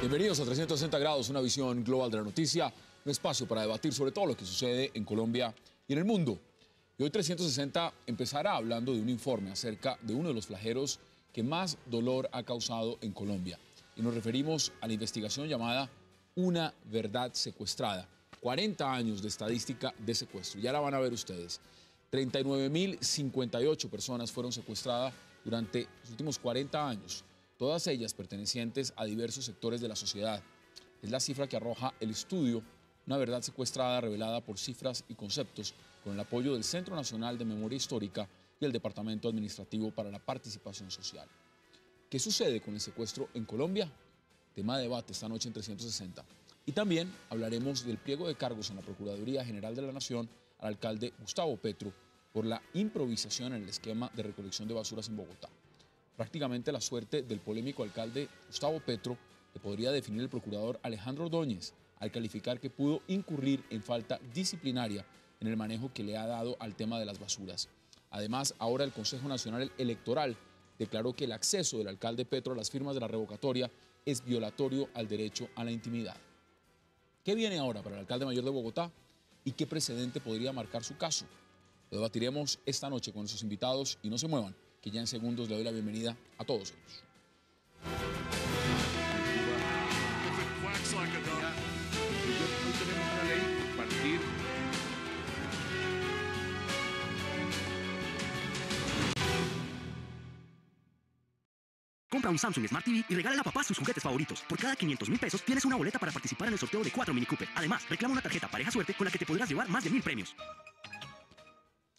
Bienvenidos a 360 grados, una visión global de la noticia, un espacio para debatir sobre todo lo que sucede en Colombia y en el mundo. Y hoy 360 empezará hablando de un informe acerca de uno de los flageros que más dolor ha causado en Colombia. Y nos referimos a la investigación llamada Una verdad secuestrada. 40 años de estadística de secuestro. Ya la van a ver ustedes. 39.058 personas fueron secuestradas durante los últimos 40 años todas ellas pertenecientes a diversos sectores de la sociedad. Es la cifra que arroja el estudio, una verdad secuestrada revelada por cifras y conceptos, con el apoyo del Centro Nacional de Memoria Histórica y el Departamento Administrativo para la Participación Social. ¿Qué sucede con el secuestro en Colombia? Tema de debate esta noche en 360. Y también hablaremos del pliego de cargos en la Procuraduría General de la Nación al alcalde Gustavo Petro por la improvisación en el esquema de recolección de basuras en Bogotá prácticamente la suerte del polémico alcalde Gustavo Petro que podría definir el procurador Alejandro Ordóñez al calificar que pudo incurrir en falta disciplinaria en el manejo que le ha dado al tema de las basuras. Además, ahora el Consejo Nacional Electoral declaró que el acceso del alcalde Petro a las firmas de la revocatoria es violatorio al derecho a la intimidad. ¿Qué viene ahora para el alcalde mayor de Bogotá y qué precedente podría marcar su caso? Lo debatiremos esta noche con nuestros invitados y no se muevan que ya en segundos le doy la bienvenida a todos ellos. Compra un Samsung Smart TV y regala a papá sus juguetes favoritos. Por cada 500 mil pesos tienes una boleta para participar en el sorteo de 4 Mini Cooper. Además, reclama una tarjeta pareja suerte con la que te podrás llevar más de mil premios.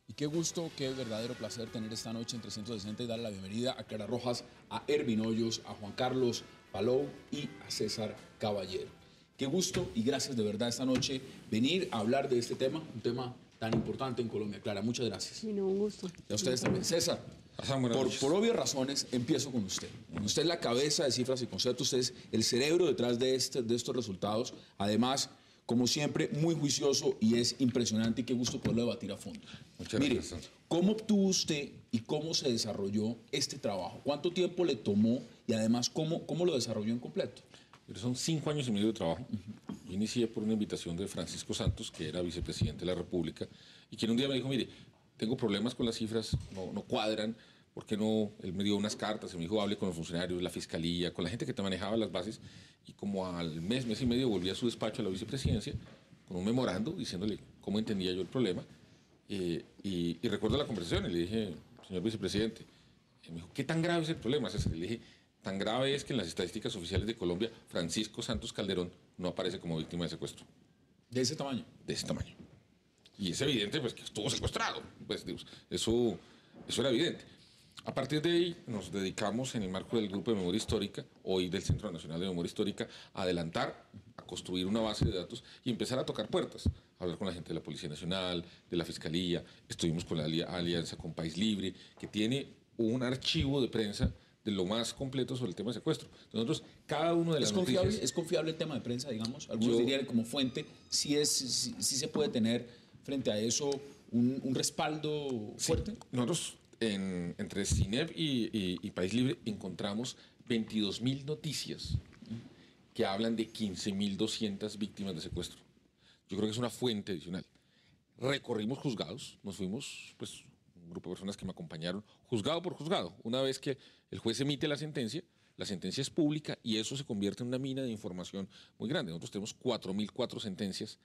Y qué gusto, qué verdadero placer tener esta noche en 360 y darle la bienvenida a Clara Rojas, a Ervin Hoyos, a Juan Carlos Palou y a César Caballero. Qué gusto y gracias de verdad esta noche venir a hablar de este tema, un tema tan importante en Colombia. Clara, muchas gracias. Sí, no, un gusto. Y a ustedes también. César, por, por obvias razones, empiezo con usted. Usted es la cabeza de cifras y conceptos, usted es el cerebro detrás de, este- de estos resultados. Además, como siempre, muy juicioso y es impresionante y qué gusto poderlo debatir a fondo. Muchas Mire, gracias. ¿cómo obtuvo usted y cómo se desarrolló este trabajo? ¿Cuánto tiempo le tomó y además cómo, cómo lo desarrolló en completo? Pero son cinco años y medio de trabajo. Yo inicié por una invitación de Francisco Santos, que era vicepresidente de la República, y quien un día me dijo, mire, tengo problemas con las cifras, no, no cuadran, ¿por qué no? Él me dio unas cartas y me dijo, hable con los funcionarios, la fiscalía, con la gente que te manejaba las bases, y como al mes, mes y medio volví a su despacho a la vicepresidencia con un memorando diciéndole cómo entendía yo el problema, eh, y, y recuerdo la conversación y le dije, señor vicepresidente, y me dijo, ¿qué tan grave es el problema, César? Y le dije, tan grave es que en las estadísticas oficiales de Colombia, Francisco Santos Calderón no aparece como víctima de secuestro, De ese tamaño. de ese tamaño. Y es evidente pues, que estuvo secuestrado. Pues, Dios, eso, eso era evidente. A partir de ahí nos dedicamos en el marco del Grupo de Memoria Histórica, hoy del Centro Nacional de Memoria Histórica, a adelantar, a construir una base de datos y empezar a tocar puertas, a hablar con la gente de la Policía Nacional, de la Fiscalía, estuvimos con la ali- alianza con País Libre, que tiene un archivo de prensa de lo más completo sobre el tema de secuestro. Nosotros, cada uno de las ¿Es confiable, noticias... ¿Es confiable el tema de prensa, digamos? Algunos Yo- dirían como fuente, si es, si, si se puede tener frente a eso un, un respaldo Sí. fuerte. Nosotros, en- entre CINEP y, País Libre, encontramos 22 mil noticias que hablan de 15.200 víctimas de secuestro. Yo creo que es una fuente adicional. Recorrimos juzgados, nos fuimos, pues, un grupo de personas que me acompañaron, juzgado por juzgado. Una vez que el juez emite la sentencia, la sentencia es pública y eso se convierte en una mina de información muy grande. Nosotros tenemos 4.004 sentencias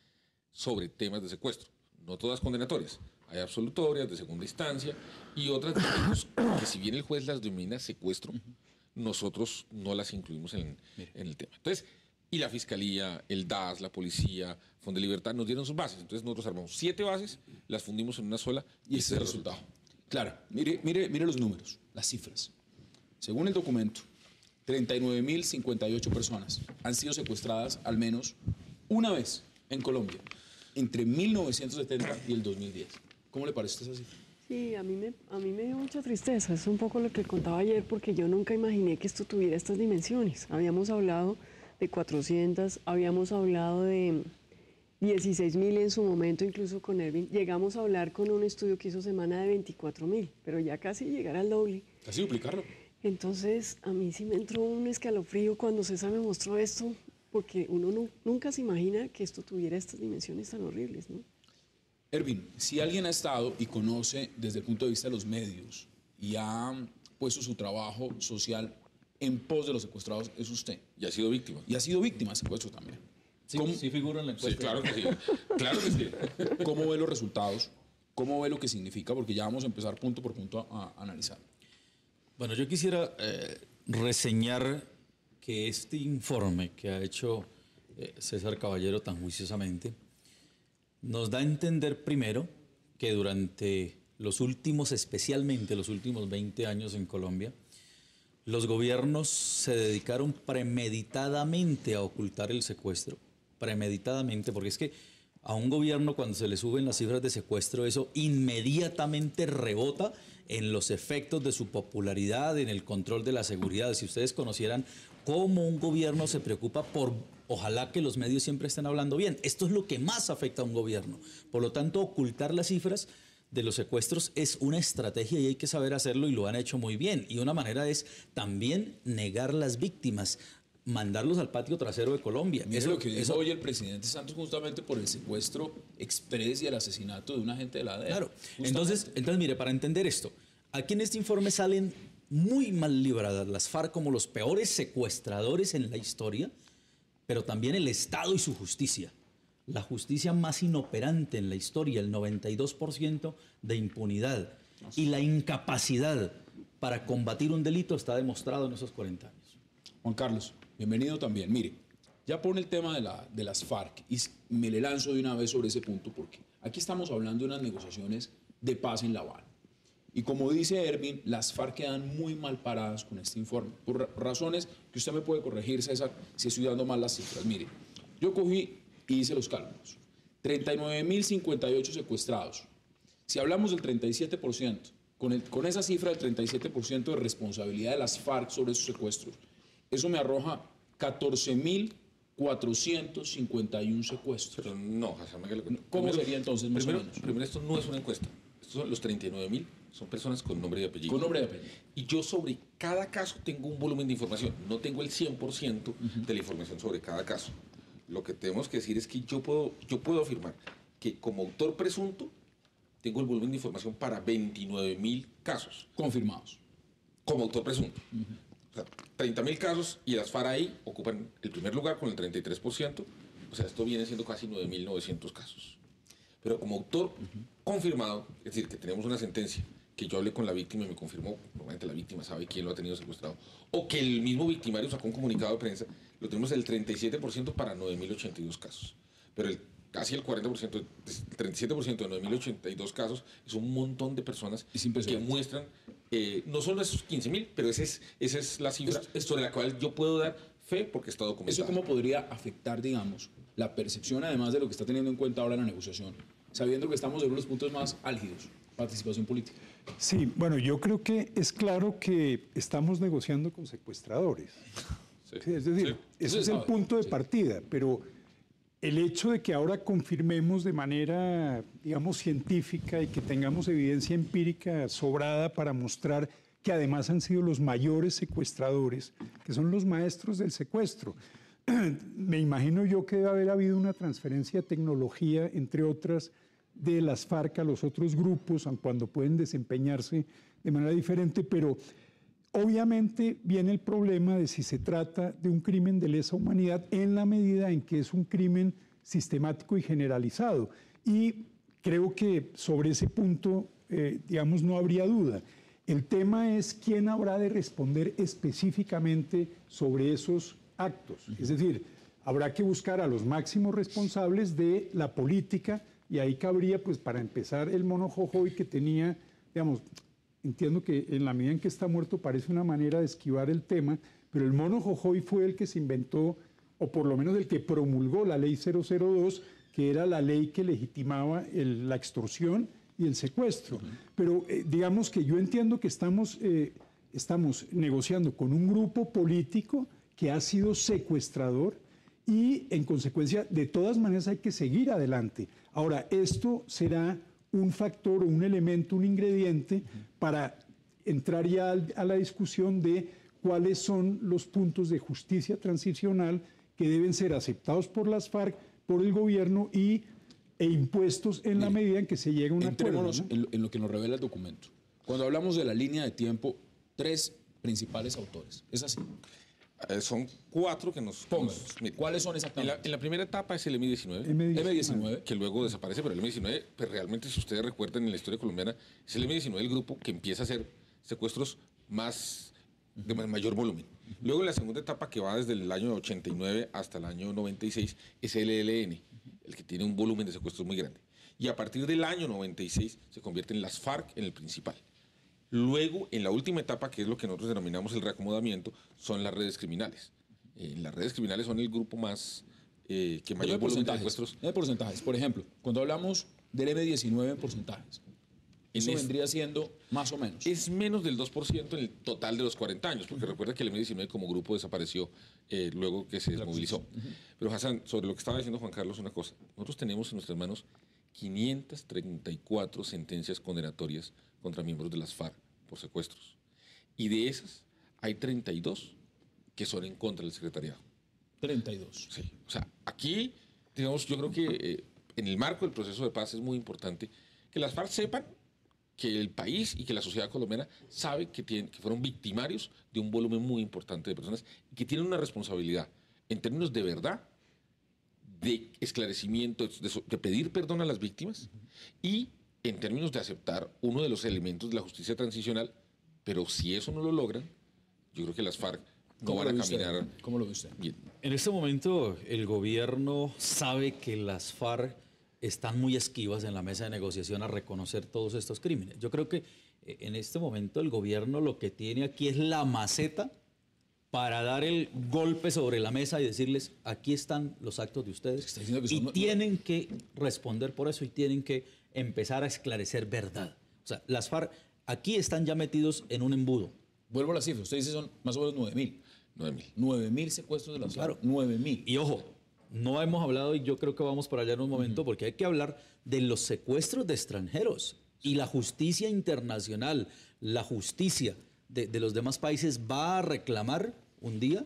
sobre temas de secuestro. No todas condenatorias. Hay absolutorias de segunda instancia y otras que si bien el juez las denomina secuestro, nosotros no las incluimos en, en el tema. Entonces, y la fiscalía, el DAS, la policía, Fondo de Libertad nos dieron sus bases. Entonces nosotros armamos siete bases, las fundimos en una sola Y ese es el resultado. Claro, mire, mire, mire los números, las cifras. Según el documento, 39.058 personas han sido secuestradas al menos una vez en Colombia, entre 1970 y el 2010. ¿Cómo le parece esa cifra? Sí, a mí, me, a mí me dio mucha tristeza. Es un poco lo que contaba ayer porque yo nunca imaginé que esto tuviera estas dimensiones. Habíamos hablado de 400, habíamos hablado de 16 mil en su momento, incluso con Erwin. Llegamos a hablar con un estudio que hizo semana de 24 mil, pero ya casi llegar al doble. Casi duplicarlo. Entonces, a mí sí me entró un escalofrío cuando César me mostró esto, porque uno nu- nunca se imagina que esto tuviera estas dimensiones tan horribles, ¿no? Ervin, si alguien ha estado y conoce desde el punto de vista de los medios y ha puesto su trabajo social en pos de los secuestrados, es usted. Y ha sido víctima. Y ha sido víctima de secuestro también. Sí, ¿Cómo, sí figura en la Sí, encuesta. claro que sí. Claro que sí. cómo ve los resultados? ¿Cómo ve lo que significa? Porque ya vamos a empezar punto por punto a, a analizar. Bueno, yo quisiera eh, reseñar que este informe que ha hecho eh, César Caballero tan juiciosamente nos da a entender primero que durante los últimos, especialmente los últimos 20 años en Colombia, los gobiernos se dedicaron premeditadamente a ocultar el secuestro, premeditadamente, porque es que a un gobierno cuando se le suben las cifras de secuestro, eso inmediatamente rebota en los efectos de su popularidad, en el control de la seguridad. Si ustedes conocieran cómo un gobierno se preocupa por, ojalá que los medios siempre estén hablando bien, esto es lo que más afecta a un gobierno. Por lo tanto, ocultar las cifras de los secuestros es una estrategia y hay que saber hacerlo y lo han hecho muy bien. Y una manera es también negar las víctimas, mandarlos al patio trasero de Colombia. Mire lo que dijo hoy el presidente Santos justamente por el secuestro express y el asesinato de un agente de la DEA. Claro. Justamente. Entonces, entonces, mire, para entender esto, aquí en este informe salen muy mal libradas las FARC como los peores secuestradores en la historia, pero también el Estado y su justicia. La justicia más inoperante en la historia, el 92% de impunidad y la incapacidad para combatir un delito está demostrado en esos 40 años. Juan Carlos, bienvenido también. Mire, ya pone el tema de, la, de las FARC y me le lanzo de una vez sobre ese punto porque aquí estamos hablando de unas negociaciones de paz en La Habana. Y como dice Ervin, las FARC quedan muy mal paradas con este informe, por ra- razones que usted me puede corregir, César, si estoy dando mal las cifras. Mire, yo cogí y hice los cálculos. 39.058 secuestrados. Si hablamos del 37%, con, el- con esa cifra del 37% de responsabilidad de las FARC sobre esos secuestros, eso me arroja 14.451 secuestros. Pero no, Miguel. ¿Cómo sería entonces, más o primero, menos? primero, esto no es una encuesta. Estos son los 39 mil, son personas con nombre y apellido. Con nombre y apellido. Y yo sobre cada caso tengo un volumen de información. No tengo el 100% de la información sobre cada caso. Lo que tenemos que decir es que yo puedo, yo puedo afirmar que como autor presunto tengo el volumen de información para 29 mil casos. Confirmados. como autor presunto. O sea, 30 mil casos y las FARA ahí ocupan el primer lugar con el 33%. O sea, esto viene siendo casi 9.900 casos. Pero como autor confirmado, es decir, que tenemos una sentencia, que yo hablé con la víctima y me confirmó, probablemente la víctima sabe quién lo ha tenido secuestrado, o que el mismo victimario sacó un comunicado de prensa, lo tenemos el 37% para 9.082 casos. Pero el, casi el 40%, el 37% de 9.082 casos es un montón de personas que muestran eh, no solo esos 15.000, pero ese es, esa es la cifra sobre la cual yo puedo dar fe porque está ¿Eso documentado. cómo podría afectar, digamos, la percepción, además de lo que está teniendo en cuenta ahora la negociación, sabiendo que estamos en uno de los puntos más álgidos, participación política? Sí, bueno, yo creo que es claro que estamos negociando con secuestradores. Sí. Sí, es decir, Sí. ese es el punto de partida, pero el hecho de que ahora confirmemos de manera, digamos, científica y que tengamos evidencia empírica sobrada para mostrar que además han sido los mayores secuestradores, que son los maestros del secuestro. Me imagino yo que debe haber habido una transferencia de tecnología, entre otras, de las FARC a los otros grupos, aun cuando pueden desempeñarse de manera diferente, pero Obviamente viene el problema de si se trata de un crimen de lesa humanidad en la medida en que es un crimen sistemático y generalizado. Y creo que sobre ese punto, eh, digamos, no habría duda. El tema es quién habrá de responder específicamente sobre esos actos. Es decir, habrá que buscar a los máximos responsables de la política y ahí cabría, pues, para empezar, el mono Jojoy que tenía, digamos, entiendo que en la medida en que está muerto parece una manera de esquivar el tema, pero el mono Jojoy fue el que se inventó, o por lo menos el que promulgó la ley 002, que era la ley que legitimaba la extorsión y el secuestro. Pero eh, digamos que yo entiendo que estamos, eh, estamos negociando con un grupo político que ha sido secuestrador y en consecuencia, de todas maneras hay que seguir adelante. Ahora, esto será un factor, un elemento, un ingrediente para entrar ya a la discusión de cuáles son los puntos de justicia transicional que deben ser aceptados por las FARC, por el gobierno y, e impuestos en la medida en que se llegue a un acuerdo. En, lo- en lo que nos revela el documento. Cuando hablamos de la línea de tiempo, tres principales autores. ¿Es así? Eh, son cuatro que nos... Póngalos. nos- mire, ¿Cuáles son en la, exactamente? en la primera etapa es el M19. M19. M19. que luego desaparece, pero el M19, pues realmente si ustedes recuerdan en la historia colombiana, es el M19 el grupo que empieza a hacer secuestros más de ma- mayor volumen. Luego en la segunda etapa, que va desde el año 89 hasta el año 96, es el ELN, el que tiene un volumen de secuestros muy grande. Y a partir del año 96 se convierte en las FARC en el principal. Luego, en la última etapa, que es lo que nosotros denominamos el reacomodamiento, son las redes criminales. Eh, las redes criminales son el grupo más eh, que mayor volumen de porcentajes. secuestros Deme porcentajes. Por ejemplo, cuando hablamos del M19 en porcentajes, eso es- vendría siendo más o menos. Es menos del 2% en el total de los 40 años, porque recuerda que el M19 como grupo desapareció eh, luego que se desmovilizó. Pero Hassan, sobre lo que estaba diciendo Juan Carlos, una cosa. Nosotros tenemos en nuestras manos 534 sentencias condenatorias contra miembros de las FARC por secuestros. Y de esas hay 32 que son en contra del secretariado. 32. Sí, o sea, aquí, digamos, yo creo que eh, en el marco del proceso de paz es muy importante que las FARC sepan que el país y que la sociedad colombiana sabe que, tienen, que fueron victimarios de un volumen muy importante de personas y que tienen una responsabilidad en términos de verdad, de esclarecimiento, de, pedir perdón a las víctimas y en términos de aceptar uno de los elementos de la justicia transicional, pero si eso no lo logran, yo creo que las FARC no ¿Cómo van a usted? caminar ¿Cómo lo ve usted? bien. En este momento el gobierno sabe que las FARC están muy esquivas en la mesa de negociación a reconocer todos estos crímenes. Yo creo que eh, en este momento el gobierno lo que tiene aquí es la maceta para dar el golpe sobre la mesa y decirles, aquí están los actos de ustedes Está diciendo que y son- tienen que responder por eso y tienen que empezar a esclarecer verdad. O sea, las FARC aquí están ya metidos en un embudo. Vuelvo a la cifra. Usted dice son más o menos 9 mil. 9 mil. 9 mil secuestros de las Claro. FARC. 9 mil. Y ojo, no hemos hablado, y yo creo que vamos para allá en un momento, porque hay que hablar de los secuestros de extranjeros. Y la justicia internacional, la justicia de, de los demás países va a reclamar un día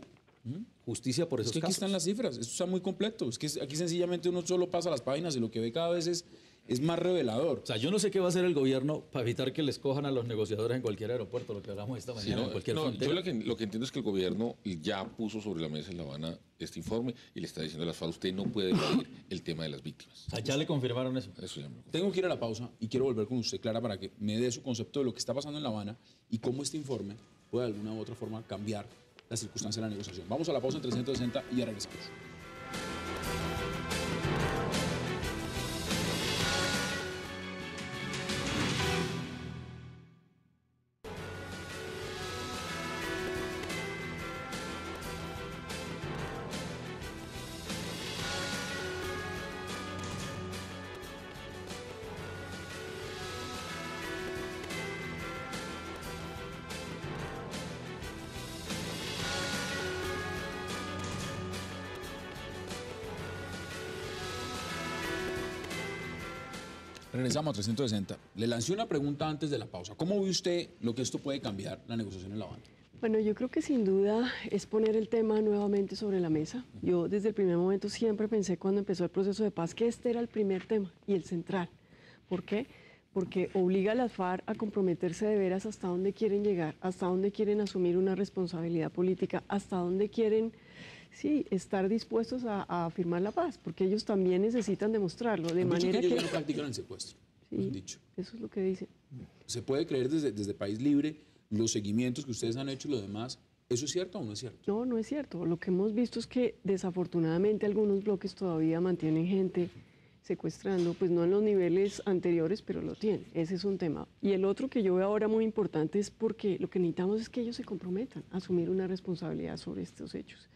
justicia por Es esos que aquí casos. están las cifras, esto está muy completo. Es que aquí sencillamente uno solo pasa las páginas y lo que ve cada vez es, es más revelador. O sea, yo no sé qué va a hacer el gobierno para evitar que les cojan a los negociadores en cualquier aeropuerto, lo que hablamos esta Sí, mañana, no, en cualquier no, frontera. yo lo que, lo que entiendo es que el gobierno ya puso sobre la mesa en La Habana este informe y le está diciendo a las FARC, usted no puede evadir el tema de las víctimas. O sea, ya le confirmaron eso. Eso ya me lo Tengo que ir a la pausa y quiero volver con usted, Clara, para que me dé su concepto de lo que está pasando en La Habana y cómo este informe puede de alguna u otra forma cambiar la circunstancia de la negociación. Vamos a la pausa en 360 y ya regresamos. Regresamos a 360. Le lancé una pregunta antes de la pausa. ¿Cómo ve usted lo que esto puede cambiar la negociación en La Habana? Bueno, yo creo que sin duda es poner el tema nuevamente sobre la mesa. Yo desde el primer momento siempre pensé cuando empezó el proceso de paz que este era el primer tema y el central. ¿Por qué? Porque obliga a las FARC a comprometerse de veras hasta dónde quieren llegar, hasta dónde quieren asumir una responsabilidad política, hasta dónde quieren, sí, estar dispuestos a, a firmar la paz, porque ellos también necesitan demostrarlo. De Han dicho manera que ellos que... no practican el secuestro. Sí, han dicho. eso es lo que dicen. ¿Se puede creer desde, desde País Libre los seguimientos que ustedes han hecho y lo demás? ¿Eso es cierto o no es cierto? No, no es cierto. Lo que hemos visto es que desafortunadamente algunos bloques todavía mantienen gente secuestrando, pues no en los niveles anteriores, pero lo tienen. Ese es un tema. Y el otro que yo veo ahora muy importante es porque lo que necesitamos es que ellos se comprometan a asumir una responsabilidad sobre estos hechos.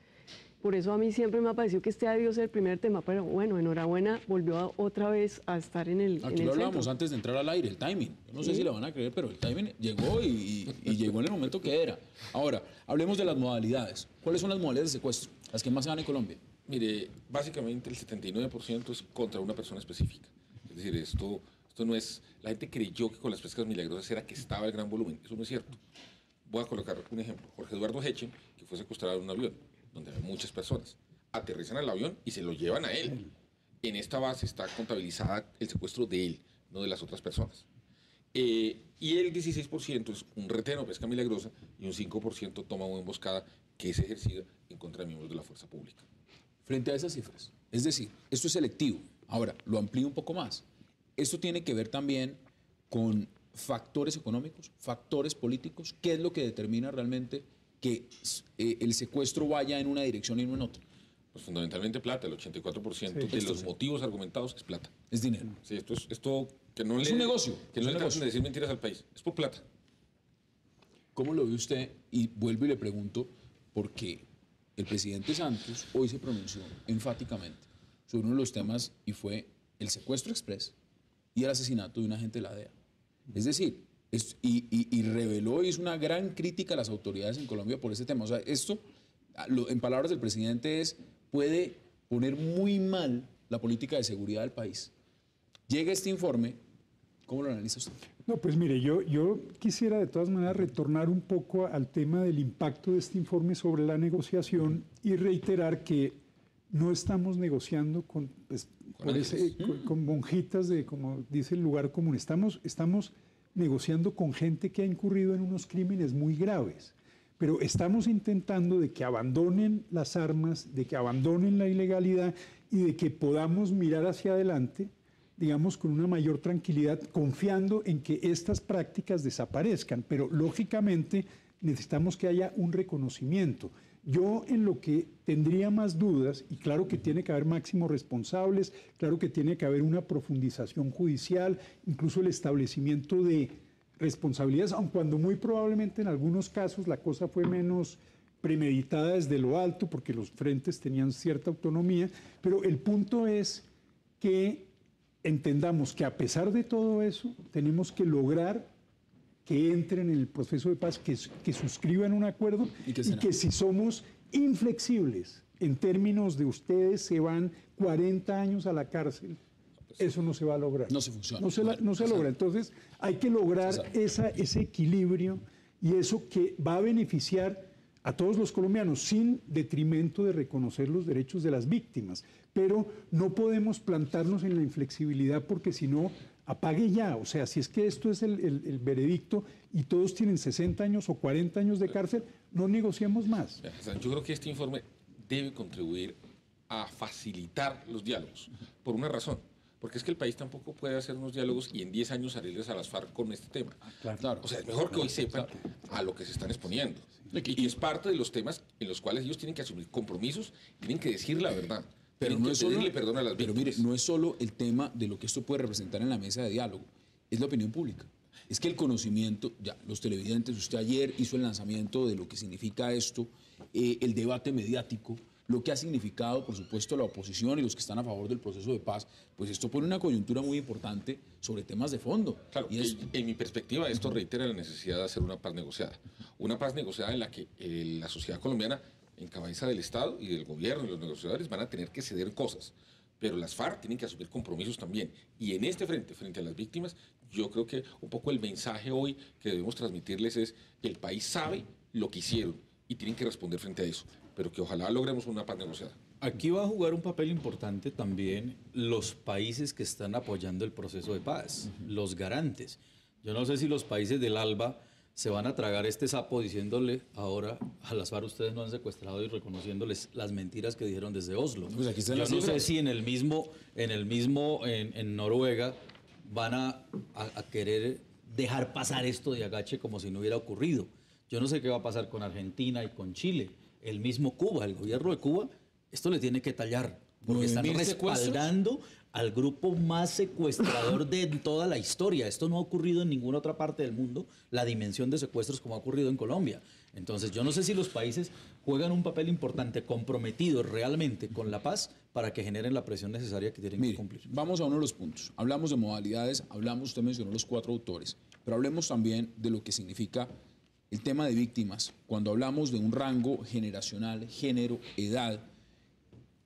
Por eso a mí siempre me ha parecido que este ha debido ser el primer tema, pero bueno, enhorabuena, volvió a- otra vez a estar en el, en Aquí el lo hablábamos antes de entrar al aire, el timing. Yo no sé Sí. si le van a creer, pero el timing llegó y, y- y llegó en el momento que era. Ahora, hablemos de las modalidades. ¿Cuáles son las modalidades de secuestro? Las que más se dan en Colombia. Mire, básicamente el 79% es contra una persona específica. Es decir, esto, esto no es... La gente creyó que con las pescas milagrosas era que estaba el gran volumen. Eso no es cierto. Voy a colocar un ejemplo. Jorge Eduardo Hechen, que fue secuestrado en un avión, donde había muchas personas. Aterrizan al avión y se lo llevan a él. En esta base está contabilizada el secuestro de él, no de las otras personas. Eh, y el 16% es un reteno, pesca milagrosa, y un 5% toma o emboscada que es ejercida en contra de miembros de la fuerza pública. frente a esas cifras. Es decir, esto es selectivo. Ahora, lo amplío un poco más. Esto tiene que ver también con factores económicos, factores políticos. ¿Qué es lo que determina realmente que eh, el secuestro vaya en una dirección y no en otra? Pues fundamentalmente plata, el 84% de los motivos argumentados es plata. Es dinero. Sí, esto es esto que no Es le, un negocio, Que es no un le traten negocio. de decir mentiras al país. Es por plata. ¿Cómo lo ve usted? Y vuelvo y le pregunto, porque el presidente Santos hoy se pronunció enfáticamente sobre uno de los temas y fue el secuestro express y el asesinato de un agente de la DEA. Es decir, es- y, y- y reveló, hizo una gran crítica a las autoridades en Colombia por este tema. O sea, esto, en palabras del presidente, es puede poner muy mal la política de seguridad del país. Llega este informe, ¿cómo lo analiza usted? No, pues mire, yo, yo quisiera de todas maneras retornar un poco al tema del impacto de este informe sobre la negociación y reiterar que no estamos negociando con, pues, ese- con, con monjitas de, como dice el lugar común, estamos, estamos negociando con gente que ha incurrido en unos crímenes muy graves. Pero estamos intentando de que abandonen las armas, de que abandonen la ilegalidad y de que podamos mirar hacia adelante digamos, con una mayor tranquilidad, confiando en que estas prácticas desaparezcan. Pero lógicamente necesitamos que haya un reconocimiento. Yo en lo que tendría más dudas, y claro que tiene que haber máximos responsables, claro que tiene que haber una profundización judicial, incluso el establecimiento de responsabilidades, aun cuando muy probablemente en algunos casos la cosa fue menos premeditada desde lo alto, porque los frentes tenían cierta autonomía, pero el punto es que entendamos que a pesar de todo eso, tenemos que lograr que entren en el proceso de paz, que, que suscriban un acuerdo Y y que si somos inflexibles en términos de ustedes se van 40 años a la cárcel, eso no se va a lograr. No se funciona. No se, la- no se logra. Entonces hay que lograr esa, ese equilibrio y eso que va a beneficiar a todos los colombianos sin detrimento de reconocer los derechos de las víctimas. Pero no podemos plantarnos en la inflexibilidad porque si no, apague ya. O sea, si es que esto es el, el- el veredicto y todos tienen 60 años o 40 años de cárcel, no negociemos más. Yo creo que este informe debe contribuir a facilitar los diálogos, por una razón. Porque es que el país tampoco puede hacer unos diálogos y en 10 años salirles a las FARC con este tema. Claro. O sea, es mejor que hoy sepan a lo que se están exponiendo. Y es parte de los temas en los cuales ellos tienen que asumir compromisos, tienen que decir la verdad. Pero no es solo, pedirle perdón a las pero mire, no es solo el tema de lo que esto puede representar en la mesa de diálogo, es la opinión pública. Es que el conocimiento, ya los televidentes, usted ayer hizo el lanzamiento de lo que significa esto, eh, el debate mediático, lo que ha significado, por supuesto, la oposición y los que están a favor del proceso de paz, pues esto pone una coyuntura muy importante sobre temas de fondo. Claro, y es, en mi perspectiva esto reitera la necesidad de hacer una paz negociada. Una paz negociada en la que eh, la sociedad colombiana, en cabeza del Estado y del gobierno y los negociadores, van a tener que ceder cosas. Pero las FARC tienen que asumir compromisos también. Y en este frente, frente a las víctimas, yo creo que un poco el mensaje hoy que debemos transmitirles es que el país sabe lo que hicieron y tienen que responder frente a eso. Pero que ojalá logremos una paz negociada. Aquí va a jugar un papel importante también los países que están apoyando el proceso de paz, los garantes. Yo no sé si los países del ALBA se van a tragar este sapo diciéndole ahora a las FARC ustedes no han secuestrado y reconociéndoles las mentiras que dijeron desde Oslo. Pues aquí Yo no sé si en el mismo, en el mismo, en, en Noruega van a, a- a querer dejar pasar esto de agache como si no hubiera ocurrido. Yo no sé qué va a pasar con Argentina y con Chile. El mismo Cuba, el gobierno de Cuba, esto le tiene que tallar. Porque están 9.000 secuestros. respaldando al grupo más secuestrador de toda la historia. Esto no ha ocurrido en ninguna otra parte del mundo, la dimensión de secuestros como ha ocurrido en Colombia. Entonces, yo no sé si los países juegan un papel importante, comprometidos realmente con la paz para que generen la presión necesaria que tienen Mire, que cumplir. vamos a uno de los puntos. Hablamos de modalidades, hablamos, usted mencionó los cuatro autores, pero hablemos también de lo que significa el tema de víctimas. Cuando hablamos de un rango generacional, género, edad,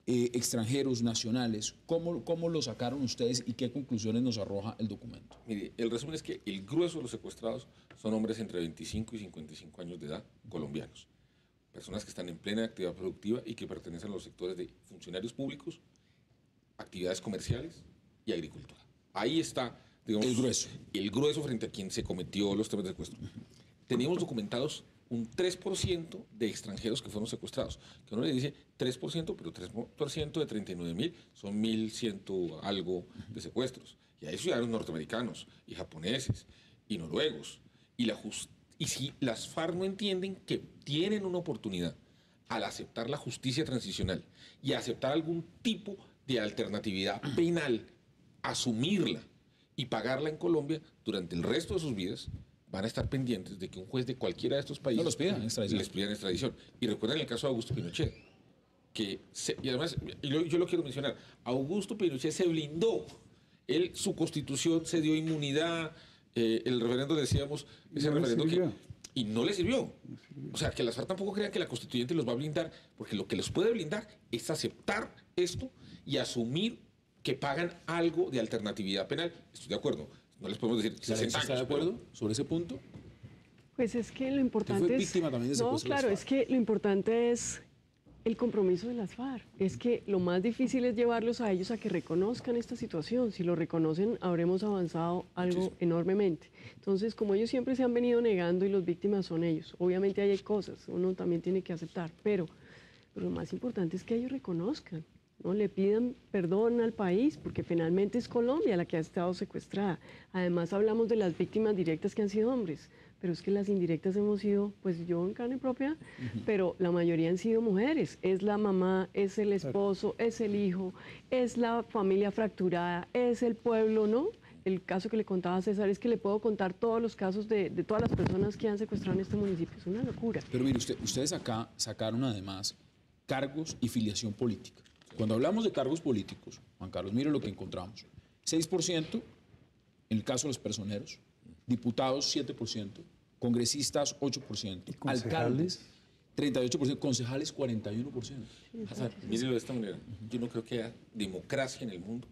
eh, extranjeros, nacionales. ¿Cómo, ¿Cómo lo sacaron ustedes y qué conclusiones nos arroja el documento? Mire, el resumen es que el grueso de los secuestrados son hombres entre 25 y 55 años de edad, colombianos. Personas que están en plena actividad productiva y que pertenecen a los sectores de funcionarios públicos, actividades comerciales y agricultura. Ahí está, digamos, El grueso. El grueso frente a quien se cometió los temas de secuestro. Teníamos documentados un 3% de extranjeros que fueron secuestrados. Que uno le dice 3%, pero 3% de 39 mil son 1.100 algo de secuestros. Y hay ciudadanos norteamericanos y japoneses y noruegos. Y, la y si las FARC no entienden que tienen una oportunidad al aceptar la justicia transicional y aceptar algún tipo de alternatividad penal, asumirla y pagarla en Colombia durante el resto de sus vidas, van a estar pendientes de que un juez de cualquiera de estos países los pidan extradición. les pidan extradición. Y recuerden el caso de Augusto Pinochet, que se- y además, y lo- yo lo quiero mencionar, Augusto Pinochet se blindó, él, su constitución se dio inmunidad, eh, el referendo decíamos, ese No referendo que... Y no le sirvió. O sea, que las FARC tampoco crean que la constituyente los va a blindar, porque lo que los puede blindar es aceptar esto y asumir que pagan algo de alternatividad penal. Estoy de acuerdo. No les podemos decir ¿La 60 derecha está de pero- acuerdo sobre ese punto? Pues es que lo importante es... víctima también de no, secuestro de las claro, FARC. es que lo importante es el compromiso de las FARC. Es que lo más difícil es llevarlos a ellos a que reconozcan esta situación. Si lo reconocen, habremos avanzado algo enormemente. Entonces, como ellos siempre se han venido negando y los víctimas son ellos, obviamente hay cosas, uno también tiene que aceptar, pero, pero lo más importante es que ellos reconozcan. ¿No? Le pidan perdón al país, porque finalmente es Colombia la que ha estado secuestrada. Además, hablamos de las víctimas directas que han sido hombres, pero es que las indirectas hemos sido, pues yo en carne propia, pero la mayoría han sido mujeres. Es la mamá, es el esposo, es el hijo, es la familia fracturada, es el pueblo, ¿no? El caso que le contaba a César es que le puedo contar todos los casos de, de todas las personas que han secuestrado en este municipio. Es una locura. Pero mire, usted- ustedes acá sacaron además cargos y filiación política. Cuando hablamos de cargos políticos, Juan Carlos, mire lo que encontramos. 6% en el caso de los personeros, diputados 7%, congresistas 8%, ¿Y concejales? alcaldes 38%, concejales 41%. Hassan, mírelo de esta manera. Yo no creo que haya democracia en el mundo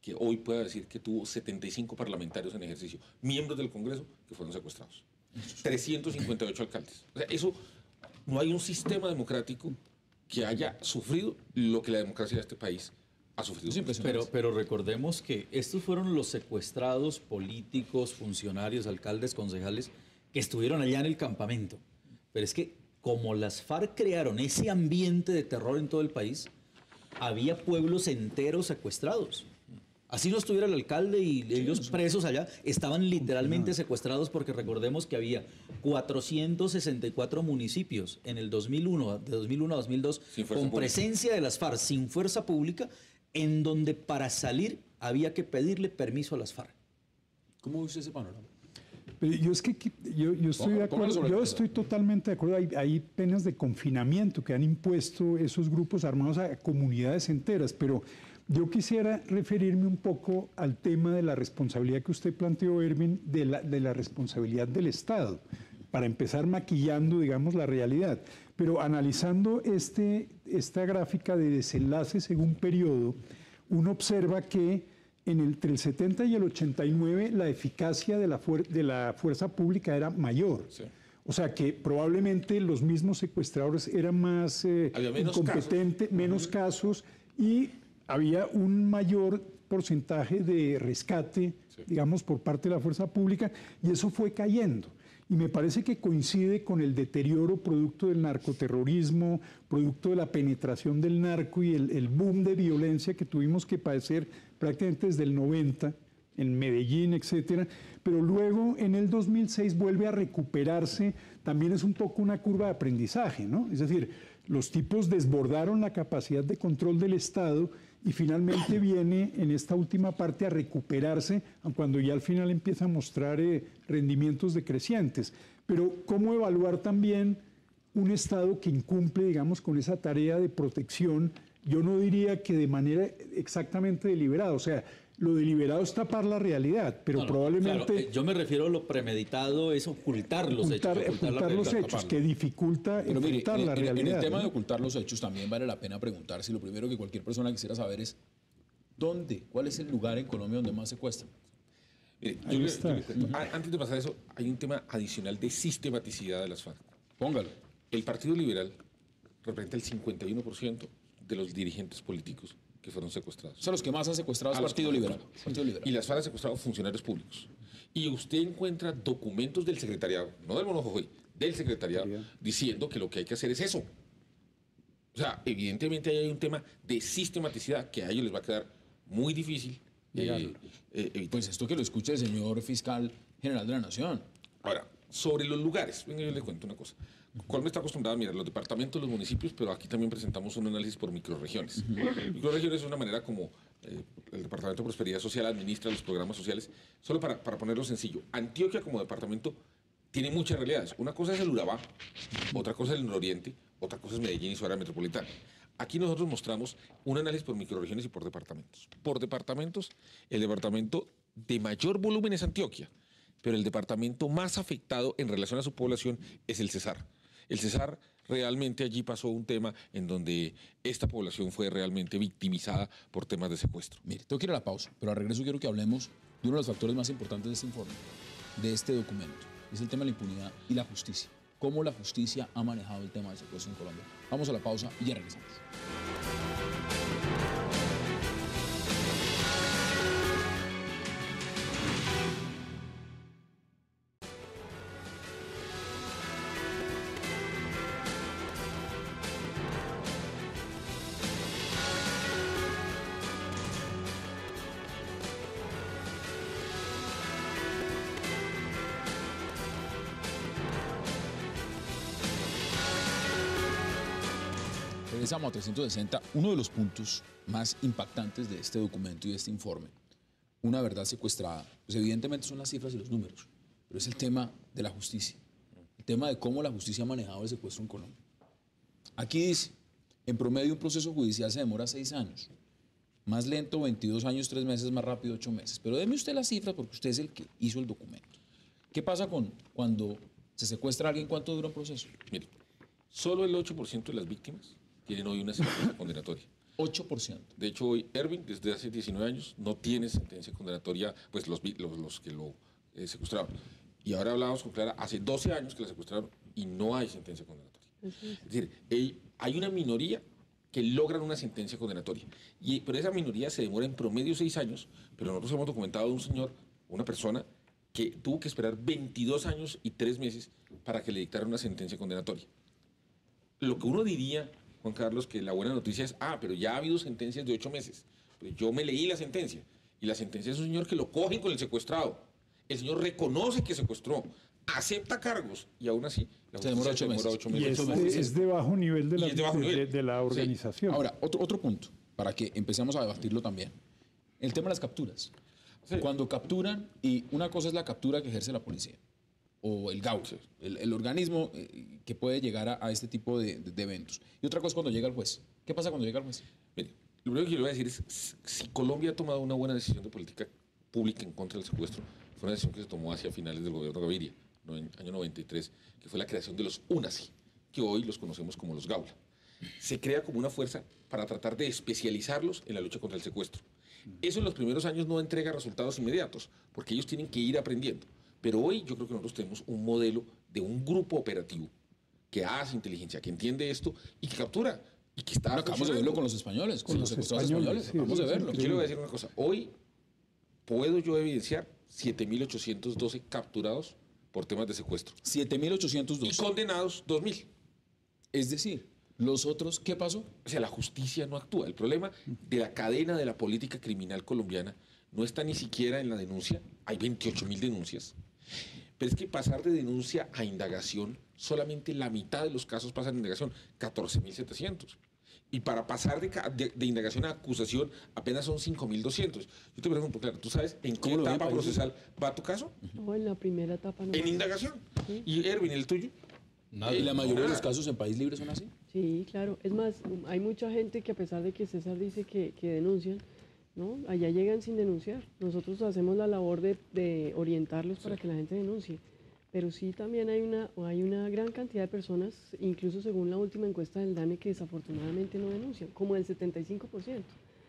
que hoy pueda decir que tuvo 75 parlamentarios en ejercicio, miembros del Congreso, que fueron secuestrados. 358 alcaldes. O sea, eso, no hay un sistema democrático que haya sufrido lo que la democracia de este país ha sufrido. Es impresionante. Pero, pero recordemos que estos fueron los secuestrados políticos, funcionarios, alcaldes, concejales que estuvieron allá en el campamento. Pero es que como las FARC crearon ese ambiente de terror en todo el país, había pueblos enteros secuestrados. Así no estuviera el alcalde y ellos presos allá, estaban literalmente secuestrados porque recordemos que había 464 municipios en el 2001, de 2001 a 2002, Sin fuerza con pública. presencia de las FARC sin fuerza pública, en donde para salir había que pedirle permiso a las FARC. ¿Cómo ve usted ese panorama? Pero yo es que yo, yo estoy de acuerdo, yo estoy totalmente de acuerdo. Hay, hay penas de confinamiento que han impuesto esos grupos armados a comunidades enteras, pero yo quisiera referirme un poco al tema de la responsabilidad que usted planteó, Erwin, de la, de la responsabilidad del Estado, para empezar maquillando, digamos, la realidad. Pero analizando este, esta gráfica de desenlace según periodo, uno observa que en el- entre el 70 y el 89 la eficacia de la, de la fuerza pública era mayor. O sea que probablemente los mismos secuestradores eran más eh, menos incompetentes, menos casos y había un mayor porcentaje de rescate, digamos, por parte de la fuerza pública y eso fue cayendo. Y me parece que coincide con el deterioro producto del narcoterrorismo, producto de la penetración del narco y el, el boom de violencia que tuvimos que padecer prácticamente desde el 90 en Medellín, etcétera. Pero luego en el 2006 vuelve a recuperarse, también es un poco una curva de aprendizaje, ¿no? Es decir, los tipos desbordaron la capacidad de control del Estado y finalmente viene en esta última parte a recuperarse, cuando ya al final empieza a mostrar eh, rendimientos decrecientes. Pero ¿cómo evaluar también un Estado que incumple, digamos, con esa tarea de protección yo no diría que de manera exactamente deliberada, o sea, lo deliberado es tapar la realidad, pero No, no, probablemente claro, eh, yo me refiero a lo premeditado, es ocultar los ocultar, hechos. ocultar la ocultar los hechos, taparlo. que dificulta Pero mire, enfrentar en, la en- en realidad. el tema ¿no? de ocultar los hechos también vale la pena preguntar si lo primero que cualquier persona quisiera saber es dónde, cuál es el lugar en Colombia donde más secuestran. Mire, yo yo Antes de pasar a eso, hay un tema adicional de sistematicidad de las FARC. Póngalo. El Partido Liberal representa el 51% de los dirigentes políticos que fueron secuestrados. O sea, los que más han secuestrado es Partido Liberal. Partido Liberal. Y las FARC han secuestrado funcionarios públicos. Y usted encuentra documentos del secretariado, no del Monojojoy, del secretariado, diciendo que lo que hay que hacer es eso. O sea, evidentemente ahí hay un tema de sistematicidad que a ellos les va a quedar muy difícil eh, eh. Pues esto que lo escuche el señor fiscal general de la Nación. Ahora, sobre los lugares, venga, yo le cuento una cosa. Colombia está acostumbrada a mirar los departamentos, los municipios, pero aquí también presentamos un análisis por microrregiones. Microrregiones es una manera como eh, el Departamento de Prosperidad Social administra los programas sociales. Solo para, para ponerlo sencillo, Antioquia como departamento tiene muchas realidades. Una cosa es el Urabá, otra cosa es el nororiente, otra cosa es Medellín y su área metropolitana. Aquí nosotros mostramos un análisis por microrregiones y por departamentos. Por departamentos, el departamento de mayor volumen es Antioquia, pero el departamento más afectado en relación a su población es el Cesar. El Cesar realmente allí pasó un tema en donde esta población fue realmente victimizada por temas de secuestro. Mire, tengo que ir a la pausa, pero al regreso quiero que hablemos de uno de los factores más importantes de este informe, de este documento. Es el tema de la impunidad y la justicia. Cómo la justicia ha manejado el tema del secuestro en Colombia. Vamos a la pausa y ya regresamos. Regresamos a 360. Uno de los puntos más impactantes de este documento y de este informe, una verdad secuestrada, pues evidentemente son las cifras y los números, pero es el tema de la justicia, el tema de cómo la justicia ha manejado el secuestro en Colombia. Aquí dice, en promedio un proceso judicial se demora seis años, más lento 22 años, tres meses, más rápido 8 meses. Pero deme usted las cifras porque usted es el que hizo el documento. ¿Qué pasa con cuando se secuestra a alguien? ¿Cuánto dura un proceso? Mire, solo el 8% de las víctimas tienen hoy una sentencia condenatoria. 8%. De hecho, hoy Erwin, desde hace 19 años, no tiene sentencia condenatoria, pues los, vi- los, los que lo eh, secuestraron. Y ahora hablábamos con Clara, hace 12 años que la secuestraron y no hay sentencia condenatoria. Es decir, ey- hay una minoría que logran una sentencia condenatoria. Y, pero esa minoría se demora en promedio 6 años, pero nosotros hemos documentado de un señor, una persona, que tuvo que esperar 22 años y 3 meses para que le dictaran una sentencia condenatoria lo que uno diría, Juan Carlos, que la buena noticia es, ah, pero ya ha habido sentencias de ocho meses. Pues yo me leí la sentencia. Y la sentencia es un señor que lo cogen con el secuestrado. El señor reconoce que secuestró, acepta cargos y aún así la Se demora ocho meses. Y es Ocho de, meses. es de bajo nivel de Y la, es de bajo de- nivel. de la Sí. organización. Ahora, otro, otro punto, para que empecemos a debatirlo también. El tema de las capturas. Sí. Cuando capturan, y una cosa es la captura que ejerce la policía, o el GAU, el, el organismo eh, que puede llegar a, a este tipo de, de- eventos. Y otra cosa cuando llega el juez. ¿Qué pasa cuando llega el juez? Mire, lo primero que yo le voy a decir es, si Colombia ha tomado una buena decisión de política pública en contra del secuestro, fue una decisión que se tomó hacia finales del gobierno Gaviria, no, en año 93, que fue la creación de los UNASI, que hoy los conocemos como los GAULA. Se crea como una fuerza para tratar de especializarlos en la lucha contra el secuestro. Eso en los primeros años no entrega resultados inmediatos, porque ellos tienen que ir aprendiendo. Pero hoy yo creo que nosotros tenemos un modelo de un grupo operativo que hace inteligencia, que entiende esto y que captura y que está Ahora acabamos de verlo con los españoles, con Con los secuestrados españoles, españoles. sí, acabamos de verlo. Y yo le voy a decir una cosa. Hoy puedo yo evidenciar 7.812 capturados por temas de secuestro. Y 7.802. condenados 2.000. Es decir, los otros, ¿qué pasó? O sea, la justicia no actúa. El problema de la cadena de la política criminal colombiana no está ni siquiera en la denuncia. Hay 28.000 denuncias. Pero es que pasar de denuncia a indagación, solamente la mitad de los casos pasan a indagación, 14.700. Y para pasar de, de- de indagación a acusación, apenas son 5.200. Yo te pregunto, claro, ¿tú sabes en qué ¿Cómo lo ve, etapa procesal va tu caso? No, en la primera etapa no. En indagación. Y Erwin, el tuyo. y la mayoría de los Nada. casos en País Libre son así. Sí, claro. Es más, hay mucha gente que a pesar de que César dice que, que denuncian, ¿no? Allá llegan sin denunciar. Nosotros hacemos la labor de, de orientarlos para que la gente denuncie. Pero sí también hay una, hay una gran cantidad de personas, incluso según la última encuesta del DANE, que desafortunadamente no denuncian, como el 75%.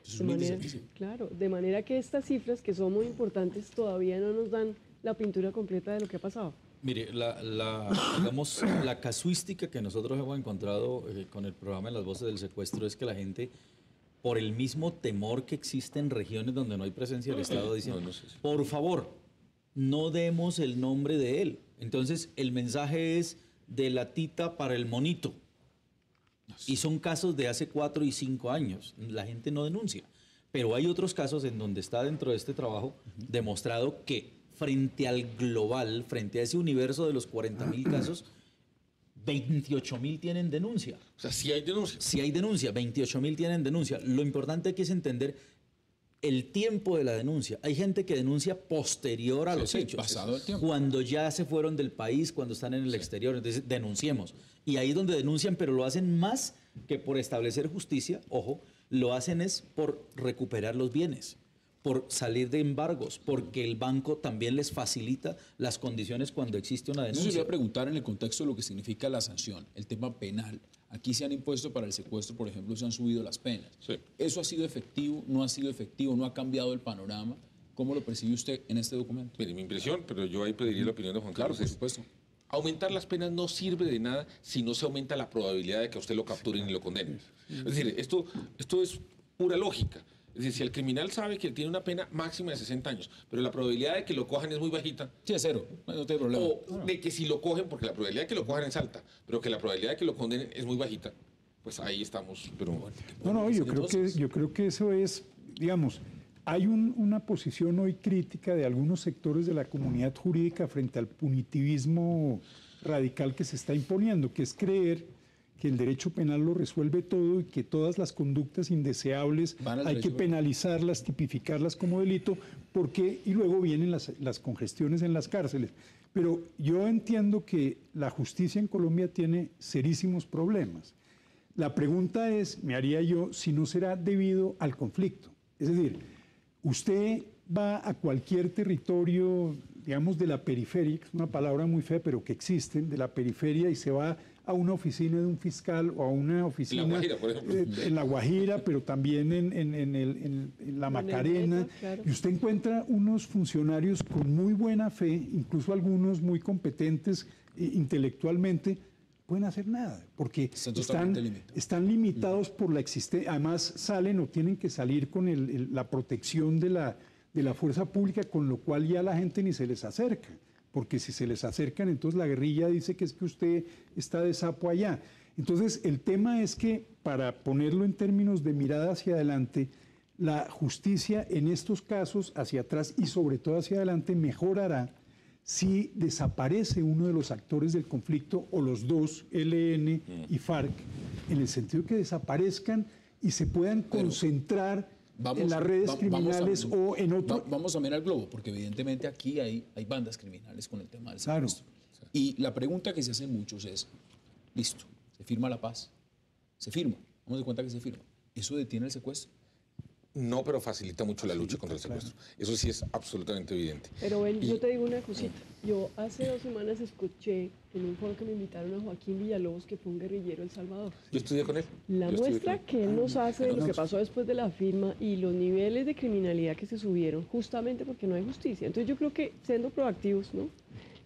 Es De manera, claro, de manera que estas cifras, que son muy importantes, todavía no nos dan la pintura completa de lo que ha pasado. Mire, la, la, digamos, la casuística que nosotros hemos encontrado eh, con el programa de las voces del secuestro es que la gente, por el mismo temor que existe en regiones donde no hay presencia del Estado, dice, No, no sé, sí. por favor, no demos el nombre de él. Entonces, el mensaje es de la tita para el monito. Y son casos de hace cuatro y cinco años. La gente no denuncia. Pero hay otros casos en donde está dentro de este trabajo demostrado que frente al global, frente a ese universo de los 40 mil casos, 28 mil tienen denuncia. O sea, sí hay denuncias. Si hay denuncia, 28 mil tienen denuncia. Lo importante aquí es entender el tiempo de la denuncia. Hay gente que denuncia posterior a Sí, los sí, hechos. pasado el tiempo. Cuando ya se fueron del país, cuando están en el exterior. Entonces, denunciemos. Y ahí es donde denuncian, pero lo hacen más que por establecer justicia. Ojo, lo hacen es por recuperar los bienes, por salir de embargos, porque el banco también les facilita las condiciones cuando existe una se denuncia. iba a preguntar en el contexto de lo que significa la sanción, el tema penal. Aquí se han impuesto para el secuestro, por ejemplo, se han subido las penas. Sí. ¿Eso ha sido efectivo? ¿No ha sido efectivo? ¿No ha cambiado el panorama? ¿Cómo lo percibe usted en este documento? Mire, mi impresión, pero yo ahí pediría la opinión de Juan Claro, Carlos. por es, supuesto. Aumentar las penas no sirve de nada si no se aumenta la probabilidad de que a usted lo capturen y lo condenen. Es decir, esto, esto es pura lógica. Es decir, si el criminal sabe que tiene una pena máxima de 60 años, pero la probabilidad de que lo cojan es muy bajita, Sí, es cero, no tiene problema. o de que si lo cogen, porque la probabilidad de que lo cojan es alta, pero que la probabilidad de que lo condenen es muy bajita, pues ahí estamos. Pero No, no, yo creo, que, yo creo que eso es, digamos, hay un- una posición hoy crítica de algunos sectores de la comunidad jurídica frente al punitivismo radical que se está imponiendo, que es creer que el derecho penal lo resuelve todo y que todas las conductas indeseables hay que penalizarlas, tipificarlas como delito, porque y luego vienen las, las congestiones en las cárceles. Pero yo entiendo que la justicia en Colombia tiene serísimos problemas. La pregunta es, me haría yo, si no será debido al conflicto. Es decir, usted va a cualquier territorio, digamos, de la periferia, que es una palabra muy fea, pero que existen, de la periferia, y se va a una oficina de un fiscal o a una oficina Guajira, por ejemplo. eh, en La Guajira, pero también en, en- en el- en- en La En Macarena, claro. y usted encuentra unos funcionarios con muy buena fe, incluso algunos muy competentes eh, intelectualmente, pueden hacer nada, porque Están están, limitados. están limitados por la existencia, además salen o tienen que salir con el- el- la protección de la, de la fuerza pública, con lo cual ya la gente ni se les acerca, porque si se les acercan, entonces la guerrilla dice que es que usted está de sapo allá. Entonces, el tema es que, para ponerlo en términos de mirada hacia adelante, la justicia en estos casos hacia atrás y sobre todo hacia adelante mejorará si desaparece uno de los actores del conflicto o los dos, LN y FARC, en el sentido que desaparezcan y se puedan concentrar en las redes va- vamos a- criminales o en otro... va- vamos a mirar el globo, porque evidentemente aquí hay, hay bandas criminales con el tema del Claro. secuestro. Y la pregunta que se hacen muchos es, listo, se firma la paz, se firma, vamos de cuenta que se firma. ¿Eso detiene el secuestro? No, pero facilita mucho la lucha contra el secuestro. Eso sí es absolutamente evidente. Pero ven, Y- yo te digo una cosita. Yo hace dos semanas escuché en un foro que me invitaron a Joaquín Villalobos, que fue un guerrillero El Salvador. Yo estudié con él. La Yo muestra que él nos hace de lo que pasó después de la firma y los niveles de criminalidad que se subieron, justamente porque no hay justicia. Entonces yo creo que siendo proactivos, ¿no?